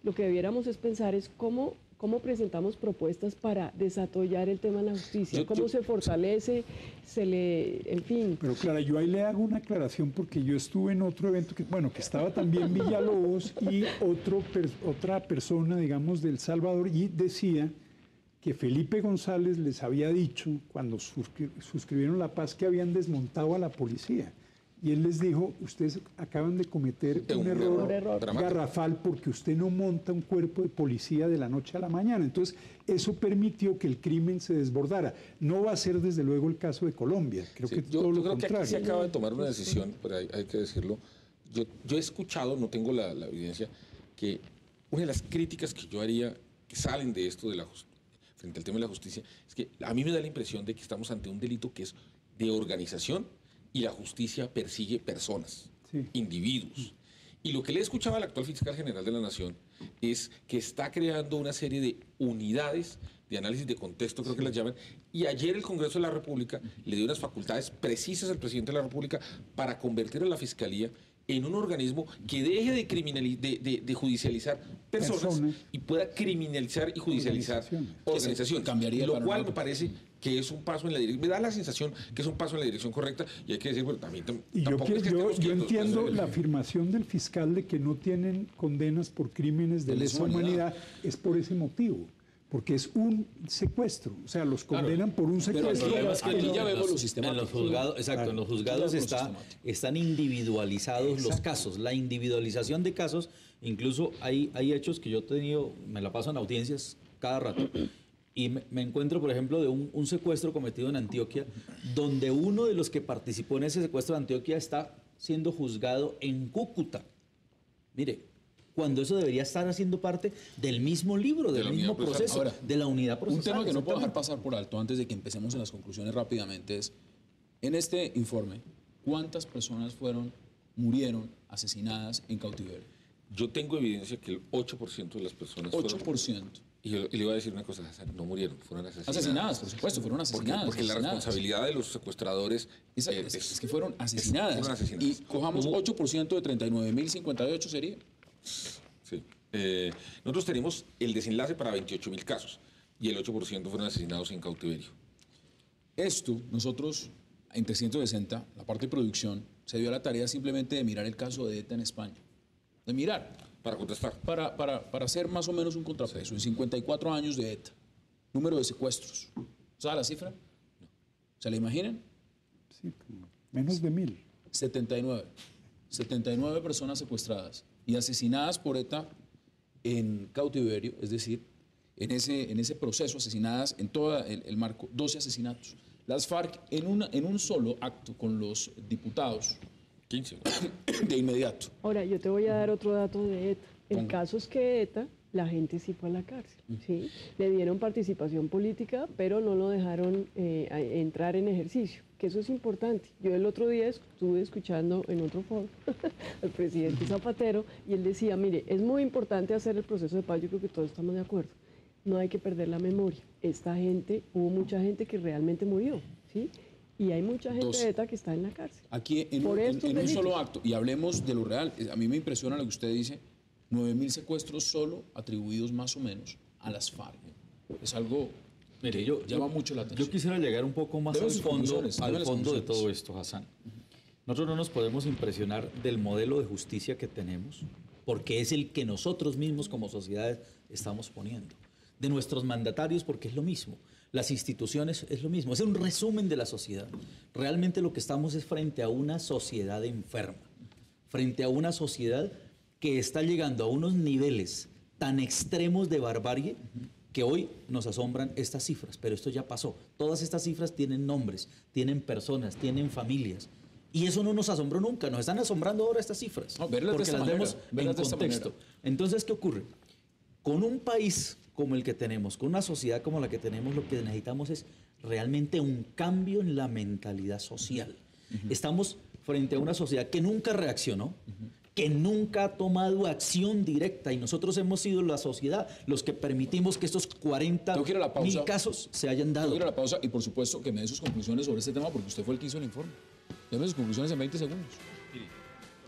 Lo que debiéramos es pensar es cómo, cómo presentamos propuestas para desatollar el tema de la justicia, Yo- cómo yo- se fortalece, se le, en fin. Pero Clara, yo ahí le hago una aclaración porque yo estuve en otro evento que, bueno, que estaba también Villalobos y otro, per- otra persona, digamos, del Salvador, y decía que Felipe González les había dicho, cuando suscri- suscribieron la paz, que habían desmontado a la policía. Y él les dijo, ustedes acaban de cometer Un un, error garrafal porque usted no monta un cuerpo de policía de la noche a la mañana. Entonces, eso permitió que el crimen se desbordara. No va a ser, desde luego, el caso de Colombia. Creo Sí, que yo, todo yo lo creo que aquí contrario. se acaba de tomar una decisión, pero hay, hay que decirlo. Yo, yo he escuchado, no tengo la, la evidencia, que una de las críticas que yo haría que salen de esto de la justicia. frente al tema de la justicia, es que a mí me da la impresión de que estamos ante un delito que es de organización y la justicia persigue personas, Sí. individuos. Y lo que le escuchaba al actual fiscal general de la Nación es que está creando una serie de unidades de análisis de contexto, creo que las llaman, y ayer el Congreso de la República le dio unas facultades precisas al presidente de la República para convertir a la Fiscalía en un organismo que deje de, de, de- de judicializar personas, Personas. y pueda criminalizar y judicializar Organizaciones. organizaciones. cambiaría lo cual me parece que es un paso en la dirección, me da la sensación que es un paso en la dirección correcta y hay que decir, bueno, también tam- Y yo, que- es que yo, yo quietos, pues, entiendo la afirmación del fiscal de que no tienen condenas por crímenes de De lesa humanidad. humanidad. es por ese motivo, porque es un secuestro, o sea, los condenan por un Pero el secuestro. problema es que aquí ya vemos los- lo sistemático. En los juzgados, exacto, en los juzgados está, están individualizados los casos. La individualización de casos, incluso hay, hay hechos que yo he tenido, me la paso en audiencias cada rato, y me, me encuentro, por ejemplo, de un, un secuestro cometido en Antioquia, donde uno de los que participó en ese secuestro de Antioquia está siendo juzgado en Cúcuta. Mire, cuando eso debería estar haciendo parte del mismo libro, De del mismo proceso, Ahora, de la unidad procesal. Un tema que no puedo dejar pasar por alto antes de que empecemos en las conclusiones rápidamente es, en este informe, ¿cuántas personas fueron, murieron asesinadas en cautiverio? Yo tengo evidencia que el 8% de las personas fueron- 8%. Y, yo- y le voy a decir una cosa, no murieron, fueron asesinadas. Asesinadas, por supuesto, fueron asesinadas. porque la asesinadas. responsabilidad de los secuestradores eh, es, es que fueron asesinadas. fueron asesinadas. Y cojamos 8% de 39.058 sería. Sí. Eh, nosotros tenemos el desenlace para 28 mil casos y el 8% fueron asesinados en cautiverio. Esto, nosotros, en 360, la parte de producción, se dio a la tarea simplemente de mirar el caso de ETA en España. De mirar, Para contestar, para, para, para hacer más o menos un contrapeso. En 54 años de ETA, número de secuestros. ¿Sabe la cifra? ¿Se la imaginan? Sí, menos de mil. 79. 79 personas secuestradas y asesinadas por ETA en cautiverio, es decir, en ese, en ese proceso, asesinadas en todo el, el marco, 12 asesinatos. Las FARC en, una, en un solo acto con los diputados, 15. de inmediato. Ahora, yo te voy a dar otro dato de ETA. El Ponga. caso es que ETA, la gente sí fue a la cárcel, ¿sí? Le dieron participación política, pero no lo dejaron eh, entrar en ejercicio, que eso es importante. Yo el otro día estuve escuchando en otro foro al presidente Zapatero y él decía, mire, es muy importante hacer el proceso de paz, yo creo que todos estamos de acuerdo. No hay que perder la memoria. Esta gente, hubo mucha gente que realmente murió, ¿sí? Y hay mucha gente Doce. de ETA que está en la cárcel. Aquí en, Por un- en- estos en un solo acto, y hablemos de lo real, eh, a mí me impresiona lo que usted dice, 9.000 secuestros solo atribuidos más o menos a las FARC. Es algo Mire, que yo, llama yo- mucho la Yo atención. quisiera llegar un poco más Debe al fondo, al fondo de todo esto, Hassan. Nosotros no nos podemos impresionar del modelo de justicia que tenemos, porque es el que nosotros mismos como sociedad estamos poniendo. De nuestros mandatarios, porque es lo mismo. Las instituciones es lo mismo. Es un resumen de la sociedad. Realmente lo que estamos es frente a una sociedad enferma, frente a una sociedad que está llegando a unos niveles tan extremos de barbarie que hoy nos asombran estas cifras, pero esto ya pasó. Todas estas cifras tienen nombres, tienen personas, tienen familias. Y eso no nos asombró nunca, nos están asombrando ahora estas cifras. No, porque las manera, vemos en contexto. Entonces, ¿qué ocurre? Con un país como el que tenemos, con una sociedad como la que tenemos, lo que necesitamos es realmente un cambio en la mentalidad social. Estamos frente a una sociedad que nunca reaccionó, que nunca ha tomado acción directa y nosotros hemos sido la sociedad los que permitimos que estos 40 Tengo que ir a la pausa. mil casos se hayan dado. Ir a la pausa y por supuesto que me dé sus conclusiones sobre este tema porque usted fue el que hizo el informe. Deme sus conclusiones en 20 segundos. Mire,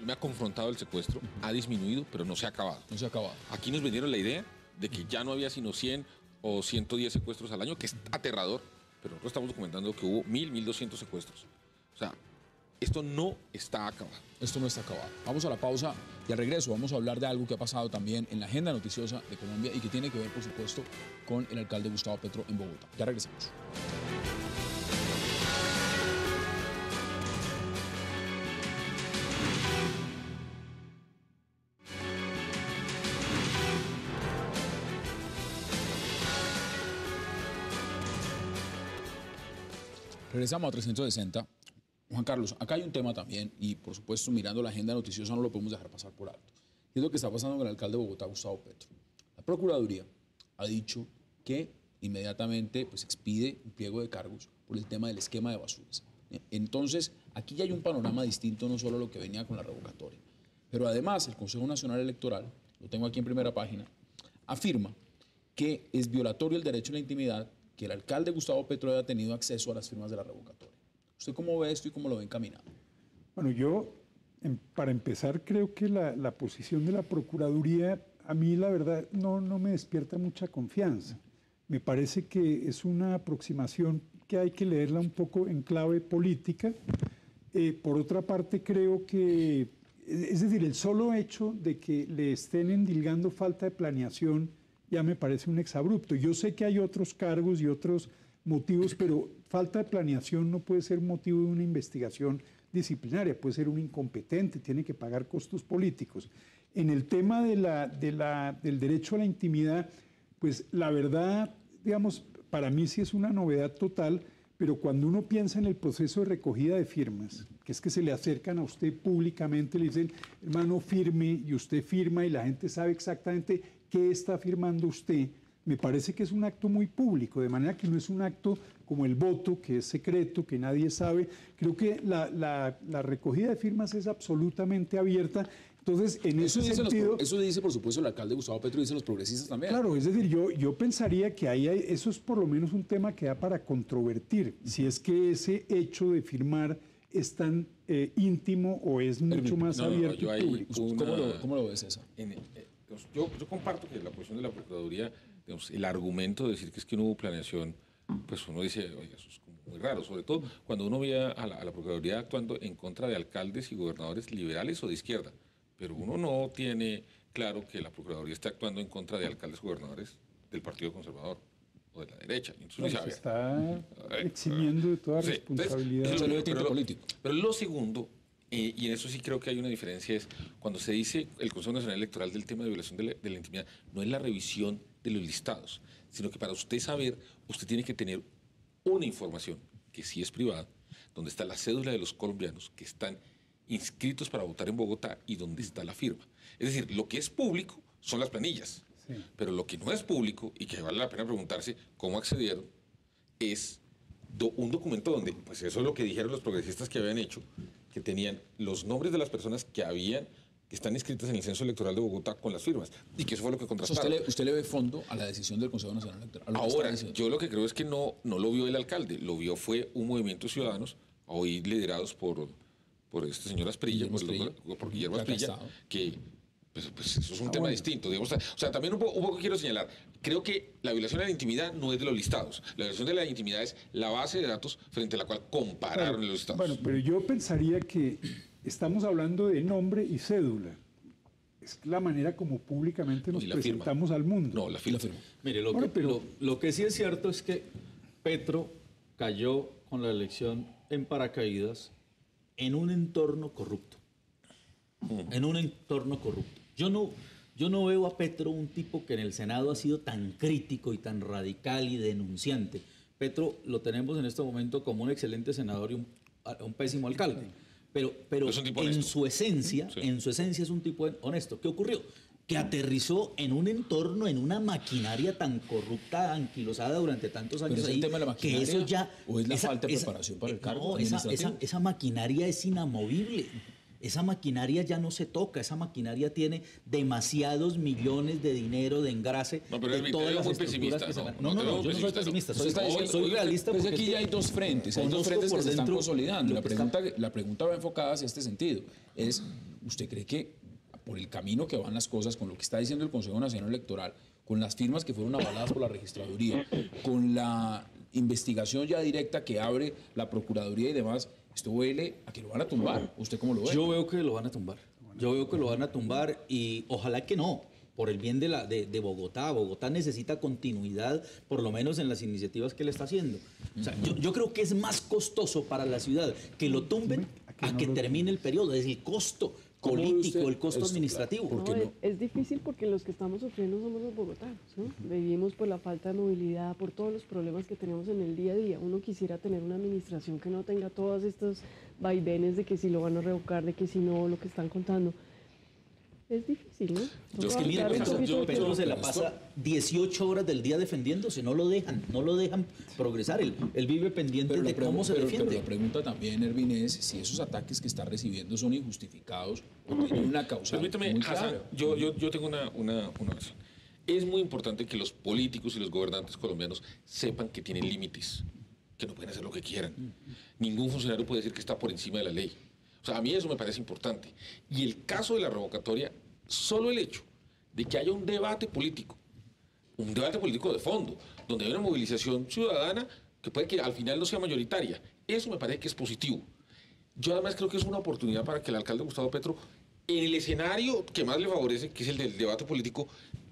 me ha confrontado el secuestro, ha disminuido, pero no se ha acabado. No se ha acabado. Aquí nos vendieron la idea de que ya no había sino 100 o 110 secuestros al año, que es aterrador, pero nosotros estamos documentando que hubo 1000, 1200 secuestros. O sea, esto no está acabado. Esto no está acabado. Vamos a la pausa y al regreso vamos a hablar de algo que ha pasado también en la agenda noticiosa de Colombia y que tiene que ver, por supuesto, con el alcalde Gustavo Petro en Bogotá. Ya regresamos. Regresamos a 360. Juan Carlos, acá hay un tema también, y por supuesto, mirando la agenda noticiosa, no lo podemos dejar pasar por alto. Y es lo que está pasando con el alcalde de Bogotá, Gustavo Petro. La Procuraduría ha dicho que inmediatamente pues expide un pliego de cargos por el tema del esquema de basuras. Entonces, aquí ya hay un panorama distinto, no solo lo que venía con la revocatoria. Pero además, el Consejo Nacional Electoral, lo tengo aquí en primera página, afirma que es violatorio el derecho a la intimidad que el alcalde Gustavo Petro haya tenido acceso a las firmas de la revocatoria. ¿Usted cómo ve esto y cómo lo ve encaminado? Bueno, yo, em, para empezar, creo que la, la posición de la Procuraduría, a mí la verdad no, no me despierta mucha confianza. Me parece que es una aproximación que hay que leerla un poco en clave política. Eh, por otra parte, creo que, es decir, el solo hecho de que le estén endilgando falta de planeación ya me parece un exabrupto. Yo sé que hay otros cargos y otros motivos, pero falta de planeación no puede ser motivo de una investigación disciplinaria, puede ser un incompetente, tiene que pagar costos políticos. En el tema de la, de la, del derecho a la intimidad, pues la verdad, digamos, para mí sí es una novedad total, pero cuando uno piensa en el proceso de recogida de firmas, que es que se le acercan a usted públicamente, le dicen, hermano, firme, y usted firma y la gente sabe exactamente qué está firmando usted, me parece que es un acto muy público, de manera que no es un acto como el voto, que es secreto, que nadie sabe. Creo que la, la recogida de firmas es absolutamente abierta entonces, en eso ese sentido... Los, eso dice, por supuesto, el alcalde Gustavo Petro y dicen los progresistas también. Claro, es decir, yo, yo pensaría que ahí hay, eso es por lo menos un tema que da para controvertir, si es que ese hecho de firmar es tan eh, íntimo o es mucho más no, no, abierto yo ahí público. una- ¿Cómo, lo, cómo lo ves eso? En- eh, yo, yo comparto que la posición de la Procuraduría, digamos, el argumento de decir que es que no hubo planeación, pues uno dice, oiga, eso es como muy raro, sobre todo cuando uno ve a la, a la Procuraduría actuando en contra de alcaldes y gobernadores liberales o de izquierda, pero uno no tiene claro que la Procuraduría está actuando en contra de alcaldes y gobernadores del Partido Conservador o de la derecha. Entonces No, se ver, está eximiendo de toda Sí, entonces, responsabilidad. ve pero tinte lo- político. Pero lo segundo, eh, y en eso sí creo que hay una diferencia, es cuando se dice el Consejo Nacional Electoral del tema de violación de la, de la intimidad, no es la revisión de los listados, sino que para usted saber, usted tiene que tener una información que sí es privada, donde está la cédula de los colombianos que están inscritos para votar en Bogotá y donde está la firma. Es decir, lo que es público son las planillas, Sí. pero lo que no es público y que vale la pena preguntarse cómo accedieron es do- un documento donde, pues eso es lo que dijeron los progresistas que habían hecho, que tenían los nombres de las personas que habían, que están inscritas en el censo electoral de Bogotá con las firmas, y que eso fue lo que contrastaron. usted, le, usted le ve fondo a la decisión del Consejo Nacional Electoral. Ahora, yo lo que creo es que no, no lo vio el alcalde, lo vio fue un movimiento de ciudadanos, hoy liderados por, por este señor Asprilla, Guillermo por, Asprilla. por Guillermo Asprilla, que pues, pues eso es un Ah, tema bueno. distinto. digamos. o sea, también un poco, un poco quiero señalar, creo que la violación de la intimidad no es de los listados, la violación de la intimidad es la base de datos frente a la cual compararon los listados. Bueno, pero yo pensaría que estamos hablando de nombre y cédula. Es la manera como públicamente nos firma. presentamos al mundo. no, la fila firma. Mire, lo, Bueno, que, pero- lo, lo que sí es cierto es que Petro cayó con la elección en paracaídas en un entorno corrupto. En un entorno corrupto. Yo no, yo no veo a Petro un tipo que en el Senado ha sido tan crítico y tan radical y denunciante. Petro lo tenemos en este momento como un excelente senador y un, un pésimo alcalde. Pero, pero en honesto. su esencia, Sí. en su esencia es un tipo honesto. ¿Qué ocurrió? Que aterrizó en un entorno, en una maquinaria tan corrupta, anquilosada durante tantos años. ¿Pero es el ahí, tema de la que maquinaria eso ya, o es la falta de preparación para el cargo No, esa, administrativo? esa- esa maquinaria es inamovible. Esa maquinaria ya no se toca. Esa maquinaria tiene demasiados millones de dinero de engrase No, pero de es- todas las muy pesimista, se no, no No, no, yo no soy pesimista, Soy, está soy- diciendo- soy realista Pues aquí ya hay dos frentes, hay dos frentes que se están consolidando. La pregunta, la pregunta va enfocada hacia este sentido. Es, ¿usted cree que por el camino que van las cosas, con lo que está diciendo el Consejo Nacional Electoral, con las firmas que fueron avaladas por la registraduría, con la investigación ya directa que abre la Procuraduría y demás, esto huele a que lo van a tumbar? ¿Usted cómo lo ve? Yo veo que lo van a tumbar. Yo veo que lo van a tumbar y ojalá que no, por el bien de, la, de, de Bogotá. Bogotá necesita continuidad, por lo menos en las iniciativas que él está haciendo. O sea, yo, yo creo que es más costoso para la ciudad que lo tumben a que termine el periodo. Es el costo ¿Cómo ve político, usted el costo esto? administrativo. ¿Por No, qué es, no? es difícil porque los que estamos sufriendo somos los bogotanos. ¿no? Vivimos por la falta de movilidad, por todos los problemas que tenemos en el día a día. Uno quisiera tener una administración que no tenga todos estos vaivenes de que si lo van a revocar, de que si no, lo que están contando. Es difícil, ¿no? Yo es que mira, Petro, poquito yo- Petro se la pasa 18 horas del día defendiéndose, no lo dejan, no lo dejan progresar. Él, él vive pendiente de cómo se pero- defiende. pero la pregunta también, Ervin, es si esos ataques que está recibiendo son injustificados o tienen una causa Permítame, muy Hassan, yo, yo, yo tengo una, una, una razón. Es muy importante que los políticos y los gobernantes colombianos sepan que tienen límites, que no pueden hacer lo que quieran. Ningún funcionario puede decir que está por encima de la ley. O sea, a mí eso me parece importante. Y el caso de la revocatoria, solo el hecho de que haya un debate político, un debate político de fondo, donde hay una movilización ciudadana que puede que al final no sea mayoritaria, eso me parece que es positivo. Yo además creo que es una oportunidad para que el alcalde Gustavo Petro, en el escenario que más le favorece, que es el del debate político,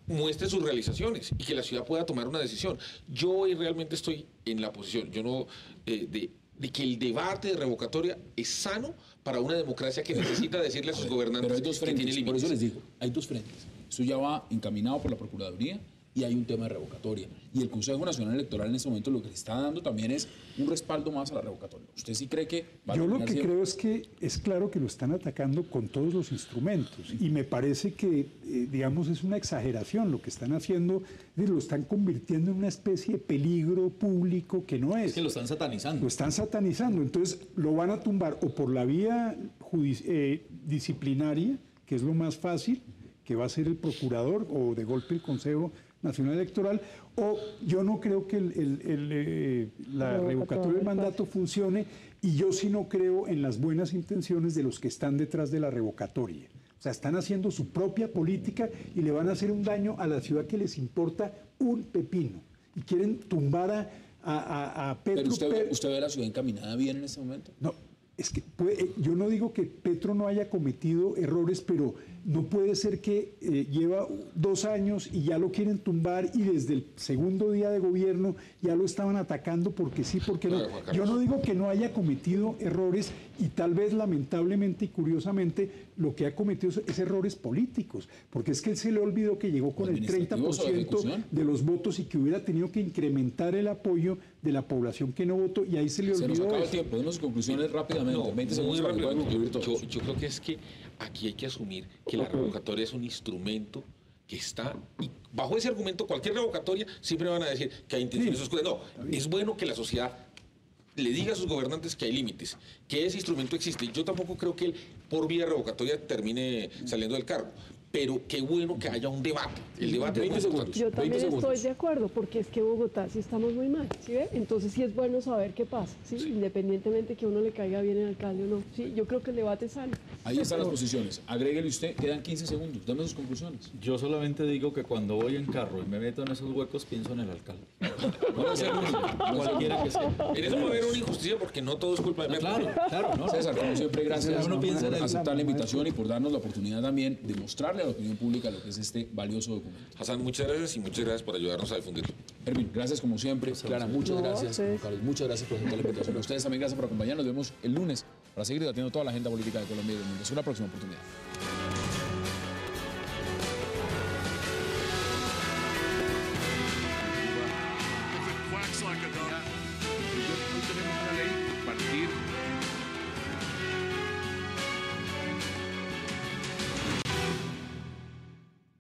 muestre sus realizaciones y que la ciudad pueda tomar una decisión. Yo hoy realmente estoy en la posición, yo no, eh, de, de que el debate de revocatoria es sano para una democracia que necesita decirle a sus gobernantes Pero hay dos que tiene frentes, por eso les digo, hay dos frentes. Eso ya va encaminado por la Procuraduría y hay un tema de revocatoria. Y el Consejo Nacional Electoral en este momento lo que le está dando también es un respaldo más a la revocatoria. ¿Usted sí cree que va a Yo lo que creo es que es claro que lo están atacando con todos los instrumentos y me parece que, eh, digamos, es una exageración lo que están haciendo, es lo están convirtiendo en una especie de peligro público que no es. Es que lo están satanizando. Lo están satanizando, entonces lo van a tumbar o por la vía eh, disciplinaria, que es lo más fácil, que va a ser el procurador o de golpe el Consejo Nacional Electoral, o yo no creo que el- el- el, eh, la Revocatoria revocatoria del mandato funcione y yo sí no creo en las buenas intenciones de los que están detrás de la revocatoria. O sea, están haciendo su propia política y le van a hacer un daño a la ciudad que les importa un pepino. Y quieren tumbar a, a, a- a Petro. Pero usted, usted ve a la ciudad encaminada bien en este momento. no, es que puede- eh, yo no digo que Petro no haya cometido errores, pero no puede ser que eh, lleva dos años y ya lo quieren tumbar y desde el segundo día de gobierno ya lo estaban atacando porque sí, porque no. Yo no digo que no haya cometido errores y tal vez lamentablemente y curiosamente lo que ha cometido es, es errores políticos, porque es que él se le olvidó que llegó con el ¿Administrativos o de 30% ejecución? de los votos y que hubiera tenido que incrementar el apoyo de la población que no votó y ahí se le Se nos olvidó acaba el eso. tiempo. Denos sus conclusiones rápidamente. No, 20 muy segundos rápido. concluir yo creo que es que aquí hay que asumir que la revocatoria es un instrumento que está, y bajo ese argumento, cualquier revocatoria siempre van a decir que hay intenciones Sí, oscuras. No, es bueno que la sociedad le diga a sus gobernantes que hay límites, que ese instrumento existe. Yo tampoco creo que él, por vía revocatoria, termine saliendo del cargo. Pero qué bueno que haya un debate. El debate es muy 20 importante. Yo 20 también segundos. estoy de acuerdo, porque es que Bogotá sí estamos muy mal, ¿sí ve? Entonces sí es bueno saber qué pasa, ¿sí? Independientemente que a uno le caiga bien el alcalde o no. Sí, yo creo que el debate sano. Ahí están las posiciones. Agréguele usted, quedan 15 segundos. Dame sus conclusiones. Yo solamente digo que cuando voy en carro y me meto en esos huecos, pienso en el alcalde. Puede ser uno. Cualquiera que sea. En eso va a haber una injusticia porque no todo es culpa de No, Petro. claro, claro, no. César, como siempre, gracias Uno piensa en por aceptar la invitación y por darnos la oportunidad también de mostrarle a la opinión pública lo que es este valioso documento. Hassan, muchas gracias y muchas gracias por ayudarnos a difundirlo. Erwin, gracias como siempre. Clara, muchas No, gracias. Carlos, muchas gracias por aceptar la invitación. A ustedes también gracias por acompañarnos. Nos vemos el lunes para seguir debatiendo toda la agenda política de Colombia y del mundo. Hasta una próxima oportunidad.